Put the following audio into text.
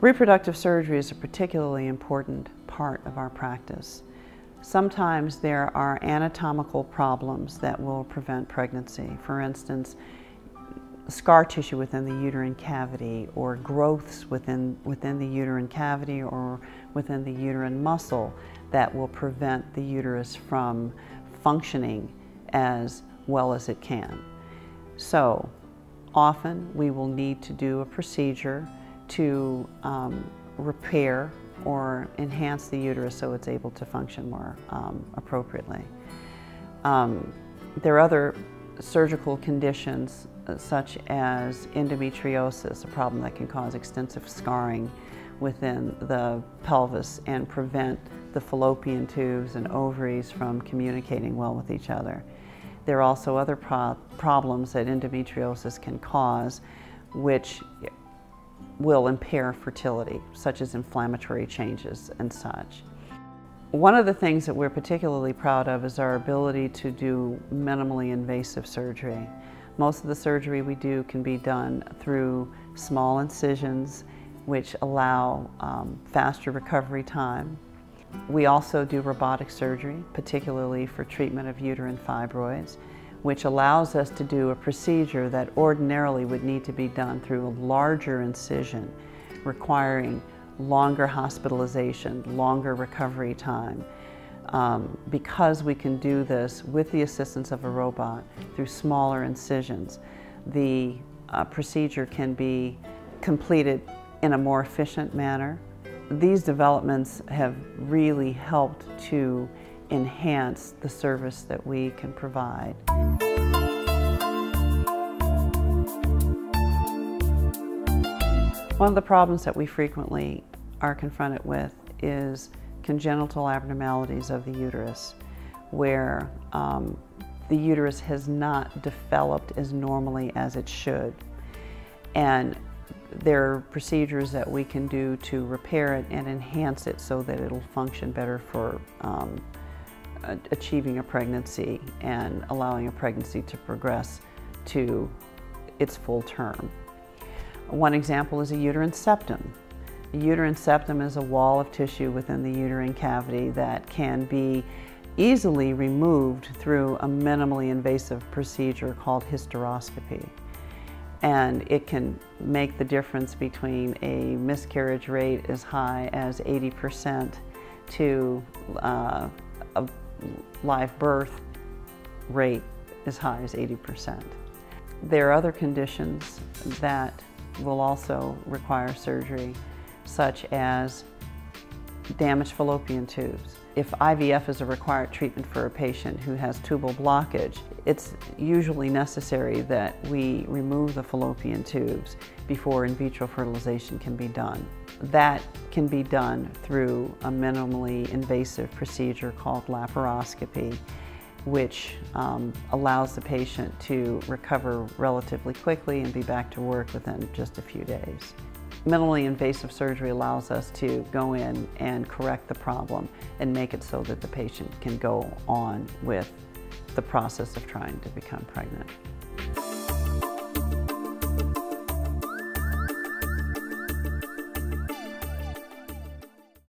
Reproductive surgery is a particularly important part of our practice. Sometimes there are anatomical problems that will prevent pregnancy. For instance, scar tissue within the uterine cavity or growths within, within the uterine cavity or within the uterine muscle that will prevent the uterus from functioning as well as it can. So often we will need to do a procedure to um, repair or enhance the uterus so it's able to function more um, appropriately. Um, there are other surgical conditions uh, such as endometriosis, a problem that can cause extensive scarring within the pelvis and prevent the fallopian tubes and ovaries from communicating well with each other. There are also other pro problems that endometriosis can cause which will impair fertility, such as inflammatory changes and such. One of the things that we're particularly proud of is our ability to do minimally invasive surgery. Most of the surgery we do can be done through small incisions, which allow um, faster recovery time. We also do robotic surgery, particularly for treatment of uterine fibroids, which allows us to do a procedure that ordinarily would need to be done through a larger incision, requiring longer hospitalization, longer recovery time. Um, because we can do this with the assistance of a robot through smaller incisions, the uh, procedure can be completed in a more efficient manner. These developments have really helped to enhance the service that we can provide. One of the problems that we frequently are confronted with is congenital abnormalities of the uterus, where um, the uterus has not developed as normally as it should. And there are procedures that we can do to repair it and enhance it so that it'll function better for um, achieving a pregnancy and allowing a pregnancy to progress to its full term. One example is a uterine septum. A uterine septum is a wall of tissue within the uterine cavity that can be easily removed through a minimally invasive procedure called hysteroscopy. And it can make the difference between a miscarriage rate as high as 80% to uh, a live birth rate as high as 80%. There are other conditions that will also require surgery, such as damaged fallopian tubes. If IVF is a required treatment for a patient who has tubal blockage, it's usually necessary that we remove the fallopian tubes before in vitro fertilization can be done. That can be done through a minimally invasive procedure called laparoscopy, which um, allows the patient to recover relatively quickly and be back to work within just a few days. Minimally invasive surgery allows us to go in and correct the problem and make it so that the patient can go on with the process of trying to become pregnant.